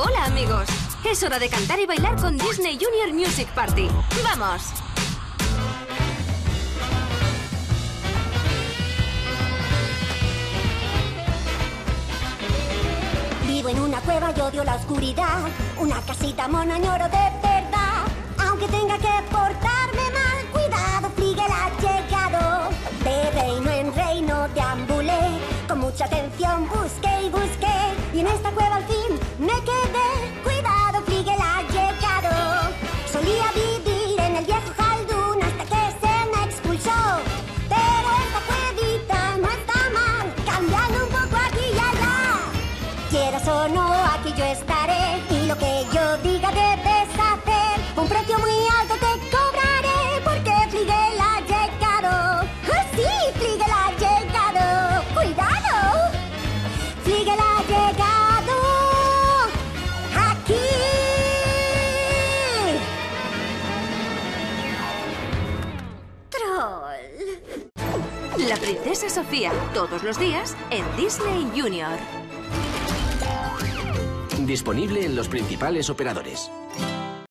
Hola amigos, es hora de cantar y bailar con Disney Junior Music Party. ¡Vamos! Vivo en una cueva y odio la oscuridad. Una casita mona añoro de verdad. Aunque tenga que portarme mal, cuidado, Frigel ha llegado. De reino en reino deambulé. Con mucha atención busqué y busqué. Quieras o no, aquí yo estaré. Y lo que yo diga debes hacer. Un precio muy alto te cobraré. Porque Fligel ha llegado. ¡Ah, sí! Fligel ha llegado. ¡Cuidado! Fligel ha llegado. Aquí. La princesa Sofía, todos los días en Disney Junior. Disponible en los principales operadores.